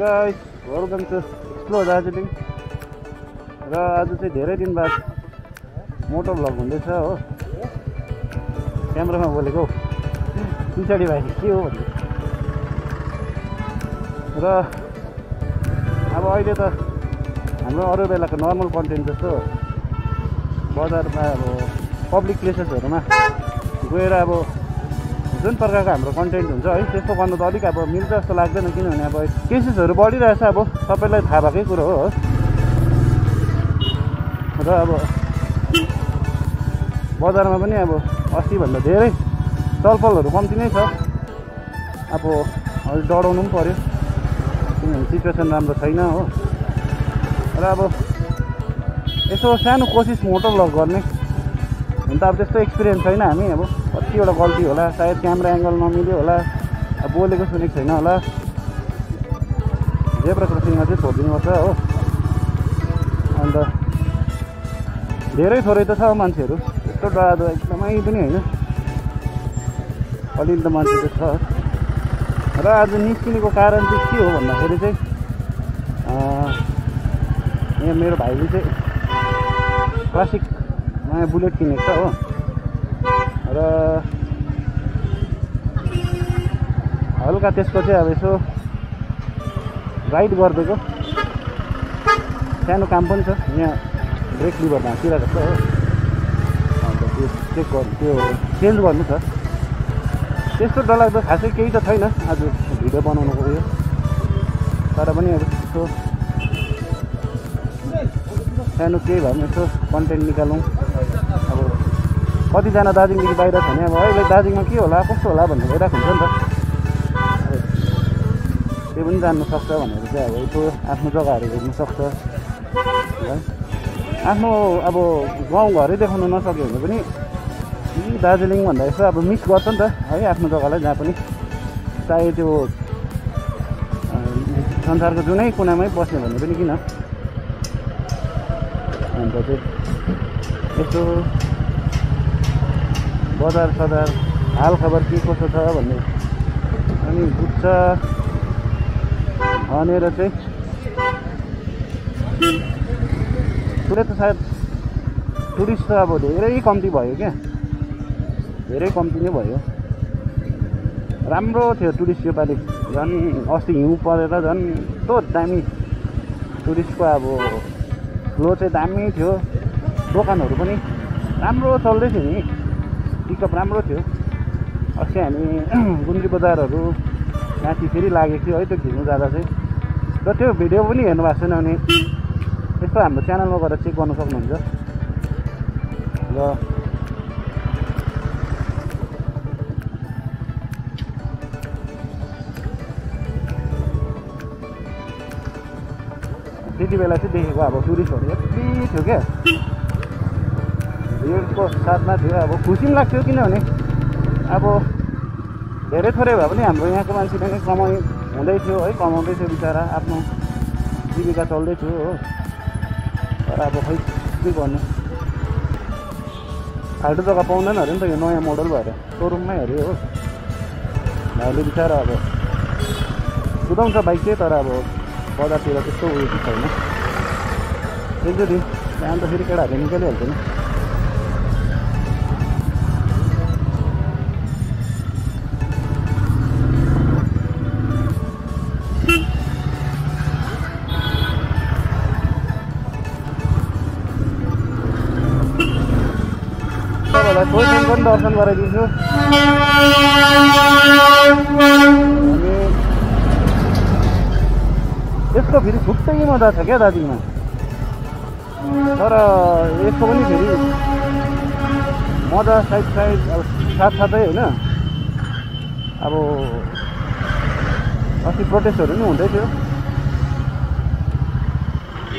Guys welcome to explore Darjeeling र आज चाहिँ धेरै दिन बाद मोटो भ्लग हुँदैछ हो। क्यामेरामा बोलेको हौ। पछाडि भाइ के हो भन्ने। र अब अहिले त हाम्रो अरू बेलाको नर्मल कन्टेन्ट जस्तो बजारमा अब पब्लिक प्लेसेसहरूमा गएर अब जुन प्रकारको हाम्रो कन्टेन्ट हुन्छ है त्यस्तो गर्नु त अलिक अब मिल्छ जस्तो लाग्दैन किनभने अब केसेसहरू बढिरहेछ अब सबैलाई थाहा भएकै कुरो हो र अब बजारमा पनि अब अस्तिभन्दा धेरै चलपलहरू कम्ती नै छ। अब अलिक डराउनु पनि पऱ्यो किनभने सिचुएसन राम्रो छैन हो। र अब यसो सानो कोसिस मोटो भ्लग गर्ने। त अब त्यस्तो एक्सपिरियन्स छैन हामी अब कतिवटा गल्ती होला सायद क्यामेरा एङ्गल नमिल्यो होला अब बोलेको सुनेको छैन होला। जेब्रा क्रसिङमा चाहिँ छोडिदिनुपर्छ हो। अन्त धेरै थोरै त छ मान्छेहरू त्यस्तो डरादो एकदमै पनि होइन। अलिअलि त मान्छे चाहिँ छ। र आज निस्किनेको कारण चाहिँ के हो भन्दाखेरि चाहिँ यहाँ मेरो भाइले चाहिँ क्लासिक नयाँ बुलेट किनेको छ हो। र हल्का त्यसको चाहिँ अब यसो राइड गरिदिएको। सानो काम पनि छ यहाँ ब्रेक लिभर भाँचिरहेको छ हो। अन्त त्यो चेक गर्नु त्यो चेन्ज गर्नु छ। त्यस्तो डरलाग्दो खासै केही त छैन आज भिडियो बनाउनुको उयो। तर पनि अब यसो सानो केही भए पनि यसो कन्टेन्ट निकालौँ। कतिजना दार्जिलिङदेखि बाहिर छ भने अब अहिले दार्जिलिङमा के होला कस्तो होला भन्ने भइरहेको हुन्छ नि त। त्यो पनि जान्नु सक्छ भनेर चाहिँ अब यसो आफ्नो जग्गाहरू हेर्नु सक्छ। है। आफ्नो अब गाउँघरै देखाउनु नसक्यो भने पनि दार्जिलिङ भन्दा यसो अब मिस गर्छ नि त है आफ्नो जग्गालाई जहाँ पनि। चाहे त्यो संसारको जुनै कुनामै बस्ने भन्ने पनि किन। अन्त चाहिँ यसो बजार सजार हाल खबर के कसो छ भन्ने अनि बुझ्छ भनेर चाहिँ पुरै त सायद टुरिस्ट त अब धेरै कम्ती भयो क्या। धेरै कम्ती नै भयो। राम्रो थियो टुरिस्ट योपालि झन् अस्ति हिउँ परेर झन् कस्तो दामी टुरिस्टको अब फ्लो चाहिँ दामी थियो। दोकानहरू पनि राम्रो चल्दै थियो नि। पिकअप राम्रो थियो। अस्ति हामी गुन्द्री बजारहरू माथि फेरि लागेको थियो है त्यो घिर्नु जाँदा चाहिँ। र त्यो भिडियो पनि हेर्नु भएको छैन भने यस्तो हाम्रो च्यानलमा गएर चेक गर्नु सक्नुहुन्छ। र त्यति बेला चाहिँ देखेको अब टुरिस्टहरू यति थियो क्या। भिडको साथमा थियो। अब खुसी पनि लाग्थ्यो किनभने अब धेरै थोरै भए पनि हाम्रो यहाँको मान्छेले नै कमाइ हुँदै थियो है कमाउँदै थियो बिचरा आफ्नो जीविका चल्दै थियो हो। तर अब खै के गर्नु? फाल्टो जग्गा पाउँदैन अरे नि त यो नयाँ मोडल भएर सोरुममै अरे हो। भाइले बिचरा अब कुदाउँछ बाइक चाहिँ तर अब बजारतिर त्यस्तो उयो चाहिँ छैन। एक दुई दिन त्यहाँ अन्त फेरि केटाहरूले निकालिहाल्छ नि। ट्रेन पनि दर्शन गराइदिन्छु। यसको फेरि छुट्टै मजा छ क्या दार्जिलिङमा तर यसको पनि फेरि मजा साइड साइड अब साथसाथै होइन। अब अस्ति प्रोटेस्टहरू पनि हुँदै थियो।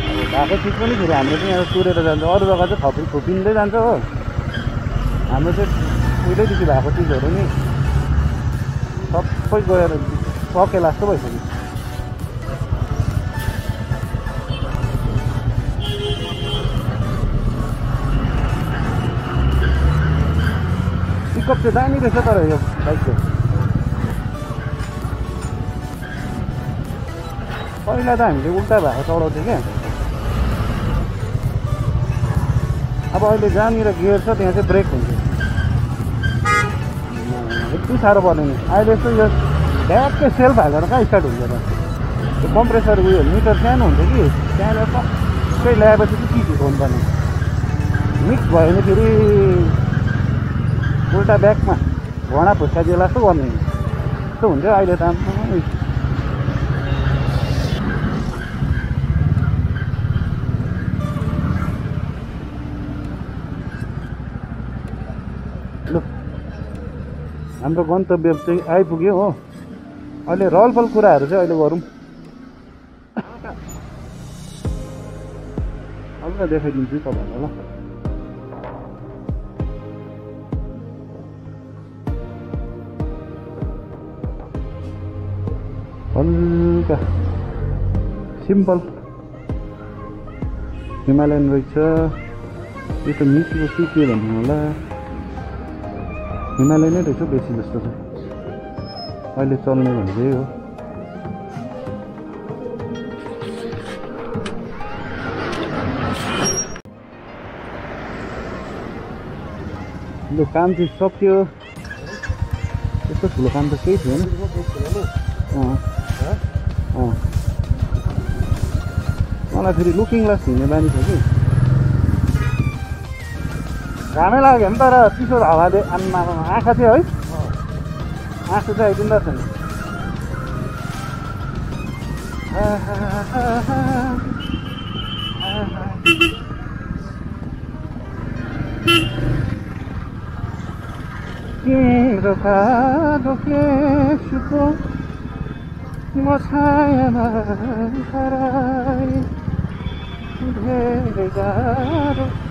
अब भएको चिज पनि फेरि हाम्रो चाहिँ यहाँ तुरेर जान्छ अरू जग्गा चाहिँ थपि थुपिँदै जान्छ हो। हाम्रो चाहिँ उहिलेदेखि भएको चिजहरू नि सबै गएर सकेला जस्तो भइसक्यो। पिकअप चाहिँ दामी रहेछ तर यो बाइकको पहिला त हामीले उल्टा भएको चढाउँथ्यो क्या। अब अहिले जहाँनिर गियर छ त्यहाँ चाहिँ ब्रेक हुन्छ। साह्रो पर्ने नि। अहिले यस्तो यो ढ्याक्कै सेल्फ हालेर कहाँ स्टार्ट हुन्छ त? त्यो कम्प्रेसर उयो मिटर सानो हुन्छ कि? त्यहाँनिर सबै ल्याएपछि चाहिँ के झिकाउनु पर्ने? मिक्स भयो भने फेरि उल्टा ब्यागमा घोडा फुच्का दिएला जस्तो गर्ने। त्यस्तो हुन्छ अहिले त हाम्रो गन्तव्य चाहिँ आइपुग्यो हो। अहिले रहलफल कुराहरू चाहिँ अहिले गरौँ। हल्का देखाइदिन्छु तपाईँहरूलाई ल। हल्का सिम्पल। हिमालयन रहेछ। यो त मिठो के के भन्नु होला? हिमालय नै रहेछ बेसी जस्तो छ अहिले चल्ने भनेको यही हो। लु काम चाहिँ सक्यो। त्यस्तो ठुलो काम त केही थिएन। मलाई फेरि लुकिङ ग्लास हिँड्ने बानी छ कि? घामै लाग्यो भने तर चिसो हावाले आम्मा आँखा थियो है आँसु चाहिँ आइदिँदो रहेछ नि तिम्रो कालो केशको म छायामा हराई धेरै गाह्रो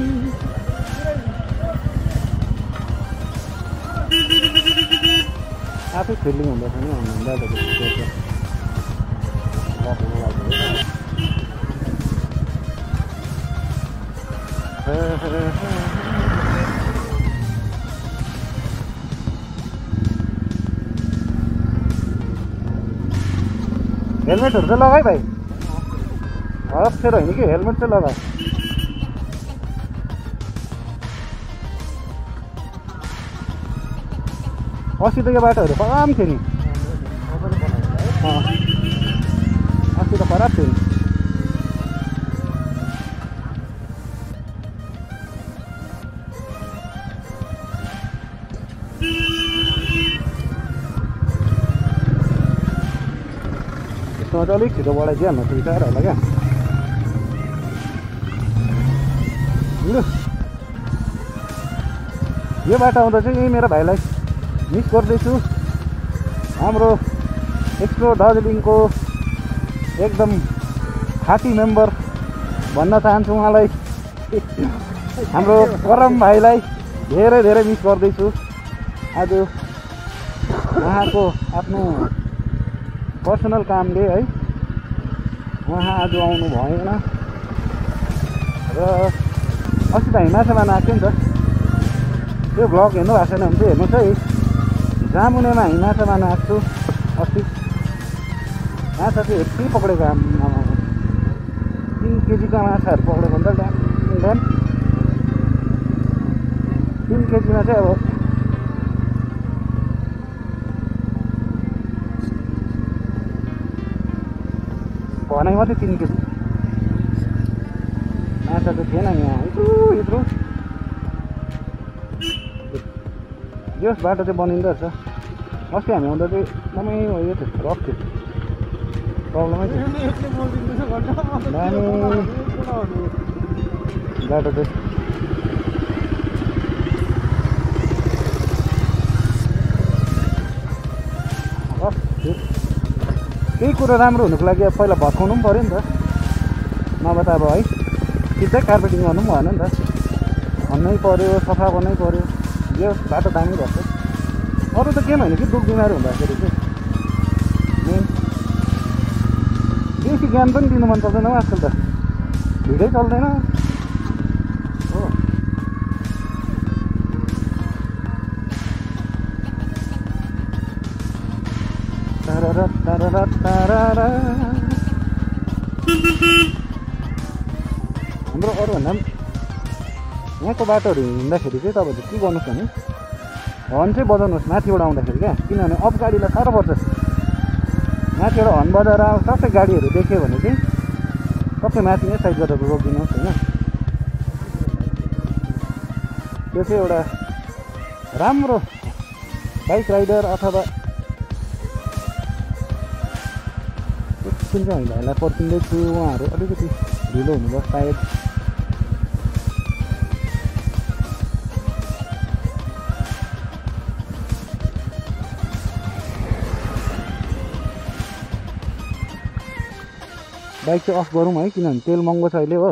आफै फिल्डिङ हुँदैछ नि लागि हेलमेटहरू चाहिँ लगाइ भाइ अप्ठ्यारो होइन कि हेलमेट चाहिँ लगा। अस्ति त यो बाटोहरू खराब थियो नि। अस्ति त खराब थियो नि। यसमा चाहिँ अलिक छिटो बढाइदिइहाल्नु बिचार होला क्या। यो बाटो आउँदा चाहिँ मेरो भाइलाई मिस गर्दैछु। हाम्रो एक्सप्रो दार्जिलिङको एकदम खाँटी मेम्बर भन्न चाहन्छु उहाँलाई। हाम्रो परम भाइलाई धेरै धेरै मिस गर्दैछु। आज उहाँको आफ्नो पर्सनल कामले है उहाँ आज आउनु भएन। र अस्ति त हिमाचलमा आएको थियो नि त। त्यो भ्लग हेर्नु भएको छैन भने चाहिँ हेर्नुहोस् है। जामुनेमा हिमाचलमा नाच्छु अस्ति। माछा चाहिँ हेप्पी पक्रेको आम्मा तिन केजीका माछाहरू पक्रेको हुन्छ। Dam dam. तिन केजीमा चाहिँ अब भनाइ मात्रै तिन केजी। माछा त थिएन यहाँ। यत्रो यत्रो। यस बाटो चाहिँ बनिँदो रहेछ। अस्ति हामी आउँदा चाहिँ एकदमै उयो थियो। रफ थियो। प्रब्लमै थियो बाटो चाहिँ। केही कुरो राम्रो हुनुको लागि अब पहिला भत्काउनु पनि पऱ्यो नि त। नभए त अब है सिधै कार्पेटिङ गर्नु पनि भएन नि त। खन्नै पऱ्यो सफा गर्नै पऱ्यो यो बाटो दामी भएको अरू त केही होइन कि? दुख बिमारी हुँदाखेरि चाहिँ। बेसी ज्ञान पनि दिनु मन पर्दैन हौ आजकल त। भिडै चल्दैन। हो। तारारा तारारा। हाम्रो अरूभन्दा पनि यहाँको बाटोहरू हिँड्दाखेरि चाहिँ तपाईँहरूले के गर्नुहोस् भने हर्न चाहिँ बजाउनुहोस् माथिबाट आउँदाखेरि क्या। किनभने अफ गाडीलाई साह्रो पर्छ। माथिबाट हर्न बजाएर सबै गाडीहरू देख्यो भने चाहिँ सबै माथि नै साइड गरेर रोकिदिनुहोस् होइन। त्यो चाहिँ एउटा राम्रो बाइक राइडर अथवा एकछिन चाहिँ हामी भाइलाई पर्खिँदैछु उहाँहरू अलिकति ढिलो हुनुभयो सायद। बाइक चाहिँ अफ गरौँ है किनभने तेल महँगो छ अहिले हो।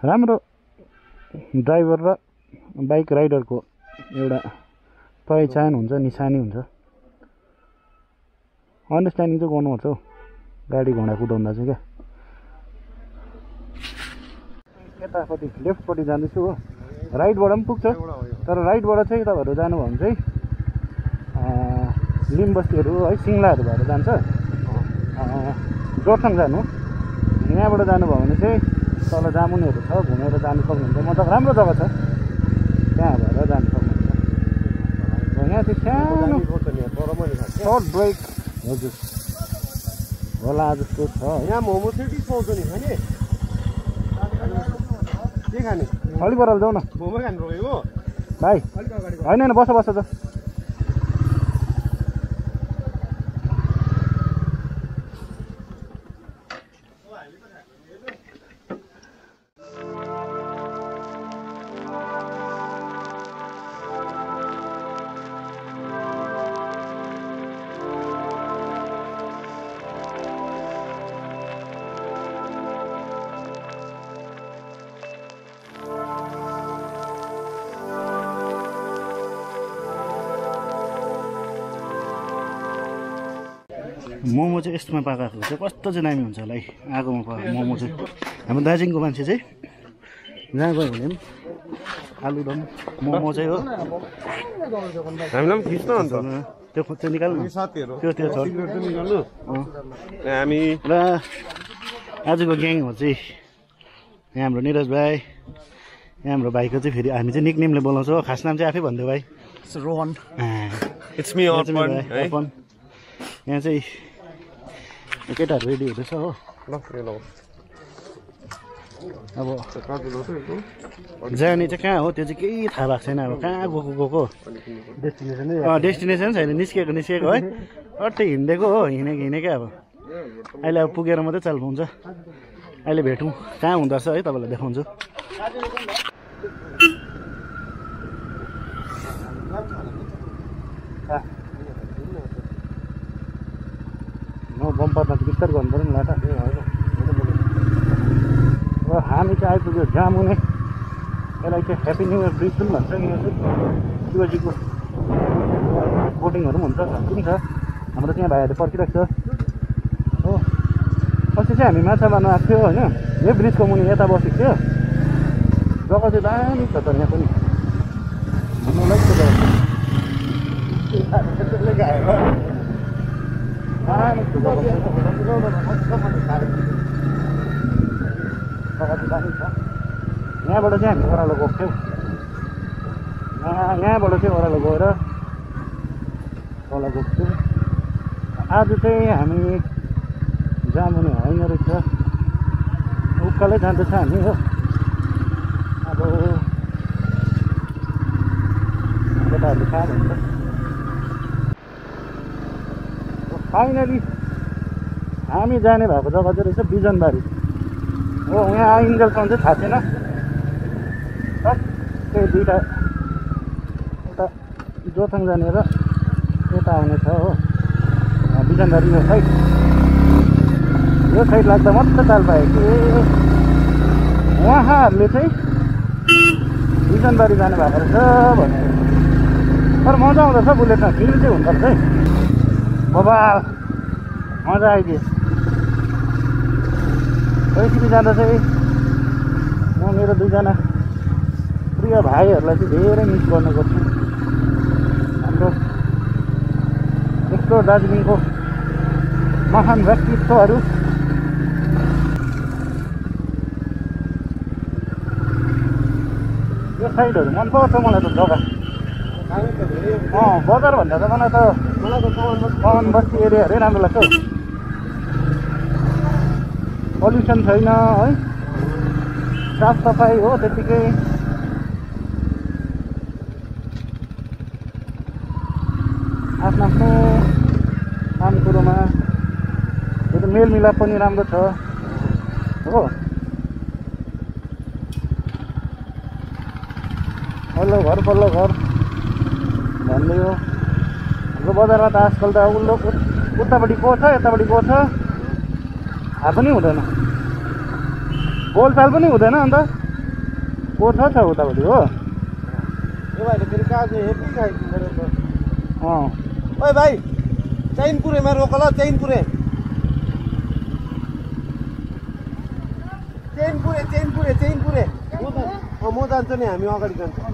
राम्रो ड्राइभर र बाइक राइडरको एउटा पहिचान हुन्छ निशानी हुन्छ। अन्डरस्ट्यान्डिङ चाहिँ गर्नुपर्छ हौ गाडी घोडा कुदाउँदा चाहिँ क्या। यतापट्टि लेफ्टपट्टि जाँदैछु हो। राइटबाट पनि पुग्छ तर राइटबाट चाहिँ तपाईँहरू जानुभयो भने चाहिँ लिमबस्तीहरू है सिङ्लाहरू भएर जान्छ। जोरथाङ जानु। यहाँबाट जानुभयो भने चाहिँ तल जामुनीहरू छ घुमेर जानु सक्नुहुन्छ। मतलब राम्रो जग्गा छ। त्यहाँ भएर जानु सक्नुहुन्छ। यहाँ चाहिँ सानो सर्ट ब्रेक हजुर। होला जस्तो छ। यहाँ मोमो सिटी पाउँछ नि खाने? के खाने? अलिक बराल जाउँ न। मोमो खानु भाइ। होइन होइन बस बस त मोमो चाहिँ यस्तोमा पकाएको चाहिँ कस्तो चाहिँ दामी हुन्छ होला है? आगोमा पकाएको मोमो चाहिँ। हाम्रो दार्जिलिङको मान्छे चाहिँ जहाँ गयो भने पनि आलुदम मोमो चाहिँ हो। हामीलाई पनि खिच्न अन्त। त्यो त्यो निकाल्नु। साथीहरू। त्यो त्यो छ। हामी र आजको ग्याङहरू चाहिँ यहाँ हाम्रो निरज भाइ यहाँ हाम्रो भाइको चाहिँ फेरि हामी चाहिँ निकनेमले बोलाउँछौँ खास नाम चाहिँ आफै भनिदियो भाइ। रोहन इट्स मी है। अर्पण। यहाँ चाहिँ केटाहरू रेडी हुँदैछ हो ल अब जाने चाहिँ कहाँ हो त्यो चाहिँ केही थाहा भएको छैन अब कहाँ गएको गएको डेस्टिनेसनै डेस्टिनेसन छैन निस्किएको निस्किएको है अट्टै हिँडेको हो हिँडेको हिँडेकै अब अहिले अब पुगेर मात्रै चाल पाउँछ अहिले भेटौँ कहाँ हुँदो रहेछ है तपाईँलाई देखाउँछु त बिस्तार गर्नु पऱ्यो नि लाटा। अब हामी चाहिँ आइपुग्यो जामुने यसलाई चाहिँ ह्याप्पी न्यु इयर ब्रिज पनि भन्छ चाहिँ। शिवजीको बोटिङहरू पनि हुन्छ पनि छ। हाम्रो त्यहाँ भाइहरू पर्खिरहेको छ। हो। अस्ति चाहिँ हामी माछा मार्नु आएको थियो होइन? यही ब्रिजको मुनि यता बसेको थियो। जग्गा चाहिँ दामी छ त यहाँ पनि। लायक छ जग्गा दामी छ जग्गा जग्गा चाहिँ दामी छ यहाँबाट चाहिँ हामी ओह्रालो गएको थियौँ। यहाँ यहाँबाट चाहिँ ओह्रालो गएर तल गएको थियौँ। आज चाहिँ हामी जामुने होइन रहेछ। उकालै जाँदैछ हामी हो। अब केटाहरूले थाहा भन्छ? फाइनली हामी जाने भएको जग्गा चाहिँ रहेछ बिजनबारी। हो यहाँ आइन्जेलसम्म चाहिँ थाहा छैन त्यही दुइटा यता जोथाङ जाने र यता आउने छ हो। बिजनबारी यो साइड। यो साइड लाग्दा मात्रै चाल पायो कि उहाँहरूले चाहिँ बिजनबारी जानु भएको रहेछ भनेर। तर मजा आउँदो रहेछ बुलेटमा। फिल चाहिँ हुँदो रहेछ है। बाबा मजा आइदियो। यसरी जाँदा चाहिँ म मेरो दुईजना प्रिय भाइहरूलाई चाहिँ धेरै मिस गर्ने गर्छु। हाम्रो एक्सप्लोर दार्जिलिङको महान व्यक्तित्वहरू। यो साइडहरू मनपर्छ मलाई त जग्गा। अँ बजारभन्दा त मलाई त मलाई त कमान बस्ती एरियाहरू राम्रो लाग्छ हौ। पल्युसन छैन है? साफ सफाइ हो त्यत्तिकै आफ्नो आफ्नो काम कुरोमा यो मेलमिलाप पनि राम्रो छ हो? पल्लो घर पल्लो घर भन्ने हो। हाम्रो बजारमा त आजकल त उल्लो उत- उतापट्टि को छ यतापट्टि को छ। थाहा पनि हुँदैन। बोलचाल पनि हुँदैन अन्त। को छ छ उतापट्टि हो। अँ। ओइ भाइ चैनपुरेमा रोक ल चैनपुरे। चैनपुरे चैनपुरे चैनपुरे। म त अँ, म जान्छु नि हामी अगाडि जान्छौँ।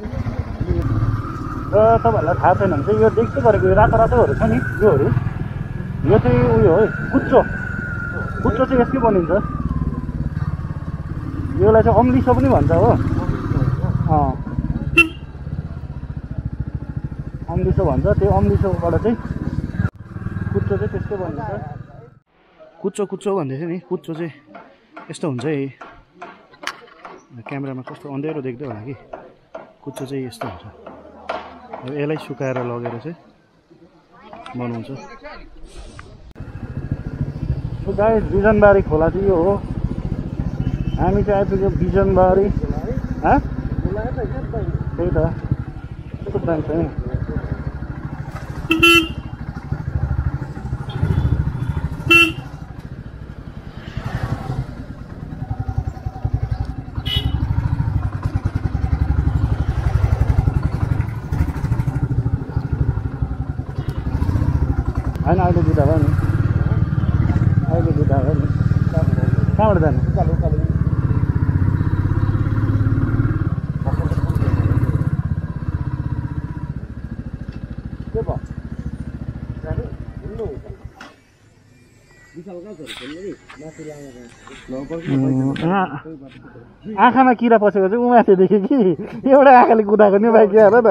र तपाईँहरूलाई थाहा छैन भने चाहिँ यो देख्दै गरेको यो रातो रातोहरू छ नि योहरू। यो चाहिँ उयो है कुच्चो कुच्चो चाहिँ यसकै बनिन्छ। योलाई चाहिँ अम्लिसो पनि भन्छ हो। अम्लिसो भन्छ त्यो अम्लिसोबाट चाहिँ कुच्चो चाहिँ त्यसकै बनिन्छ। कुच्चो कुच्चो भन्दै थियो नि कुच्चो चाहिँ यस्तो हुन्छ है। क्यामेरामा कस्तो अँध्यारो देख्दै होला कि। कुच्चो चाहिँ यस्तो हुन्छ। यसलाई सुकाएर लगेर चाहिँ बनाउँछ। गाई बिजनबारी खोला चाहिँ यो हो। हामी चाहिँ आइपुग्यो बिजनबारी। त्यही त। कस्तो नि? होइन अहिले दिँदा भयो नि। अहिले दिँदा भयो नि। कहाँबाट जानु? के भयो? आँखामा किरा पसेको चाहिँ उमाथि देख्यो कि? एउटा आँखाले कुदाएको नि बाइक हेर त?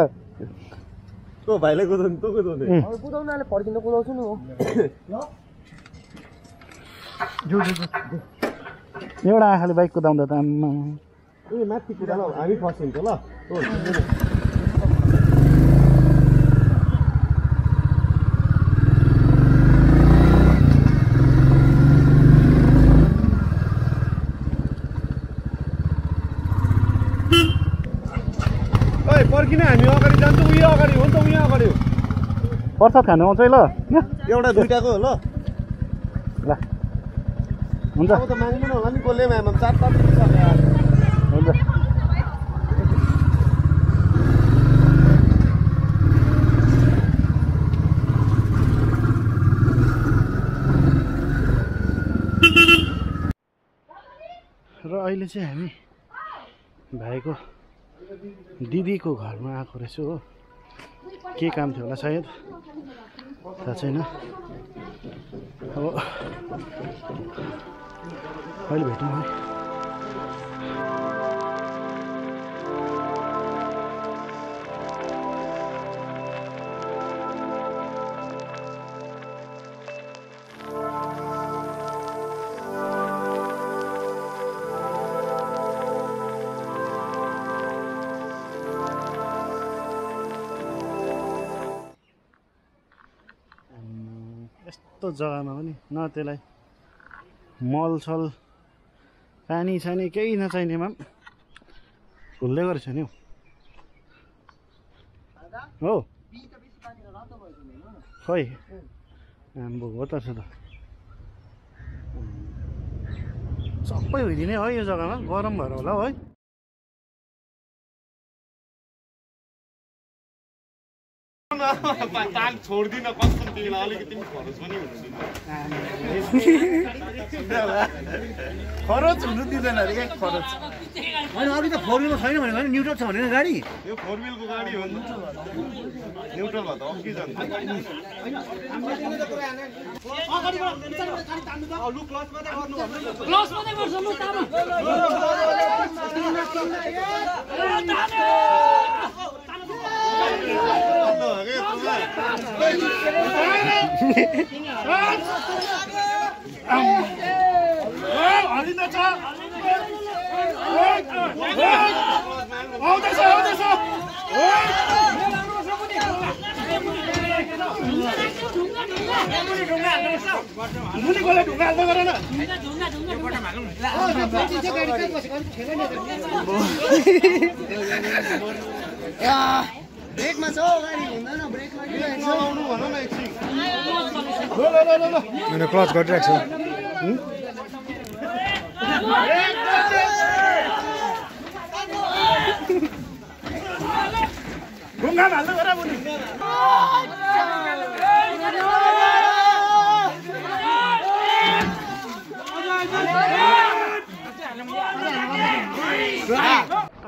तँ भाइलाई कुदाउनु तँ कुदाउने? ए। कुदाउनु अहिले फर्किँदा कुदाउँछु नि एउटा आँखाले बाइक कुदाउँदा त आम्मा। ए माथि कुदा ल हामी फर्सिन्छ ल तँ हिँड्नु न। ओइ पर्खिन हामी अगाडि जान्छौँ उयो अगाडि हो नि त उयो अगाडि हो। प्रसाद खानु आउँछ है ल। एउटा दुइटाको ल। हुन्छ। अब त माग्नु होला नि कसले मामा चार पाँच छ। यार। हुन्छ। र अहिले चाहिँ हामी भाइको दिदीको घरमा आएको रहेछु हो। के काम थियो होला सायद? थाहा छैन। अब अहिले भेटौँ है। यस्तो जग्गामा पनि न त्यसलाई मलसल पानी छैन केही नचाहिनेमा पनि फुल्दै गरेछ नि हौ। खै आम्बो हो त छ त। सबै होइदिने है यो जग्गामा। गरम भएर होला हौ है। ताल छोड्दिन कस्तो तिमीलाई अलिकति पनि खरोच पनि हुनु दिँदैन अरे खरच होइन अघि त फोर विलमा छैन होइन न्युट्रल छ भने गाडी यो फोर व्हिलको गाडी हो नि न्युट्रल भयो त अघि जान्छ क्लोज मात्रै गर्छ आउँदैछ आउँदैछ मुनि कसले ढुङ्गा हाल्दै गरेन ढुङ्गा ढुङ्गा ब्रेकमा छ गाडी हुँदैन ब्रेकमा नलाउनु भन न एकछिन। ल ल ल ल ल मैले क्लच गरिरहेको छु ढुङ्गा हाल्दै गर मुनि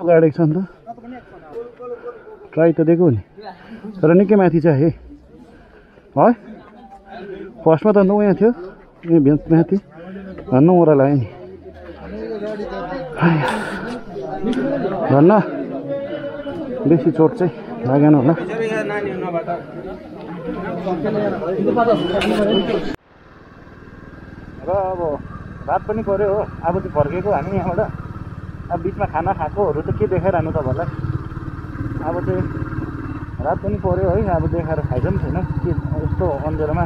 गाडेको छ नि त। ट्राई त दिएको नि। तर निकै माथि छ है। है? फर्स्टमा त नौ यहाँ थियो। यहाँ भेन्स माथि। नौवटा लाग्यो नि। धन्न। बेसी चोट चाहिँ लागेन होला। र अब रात पनि पऱ्यो हो। अब चाहिँ फर्केको हामी यहाँबाट। अब बिचमा खाना खाएकोहरू त के देखाइरहनु तपाईँहरूलाई? अब चाहिँ रात पनि पऱ्यो है अब देखाएर फाइदा पनि छैन। के यस्तो अँध्यारोमा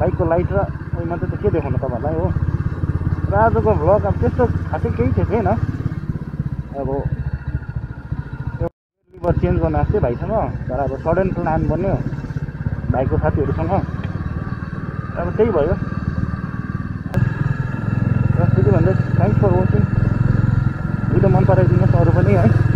बाइकको लाइट र उयो मात्रै त के देखाउनु तपाईँहरूलाई हो? र आजको भ्लग अब त्यस्तो खासै केही थियो थिएन। अब लिभर चेन्ज गर्न आएको थिएँ भाइसँग तर अब सडन प्लान बन्यो भाइको साथीहरूसँग। अब त्यही भयो। र त्यति भन्दै थ्याङ्क्स फर वाचिङ भिडियो मन पराइदिनुहोस् अरू पनि है।